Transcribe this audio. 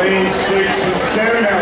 Lane six and seven,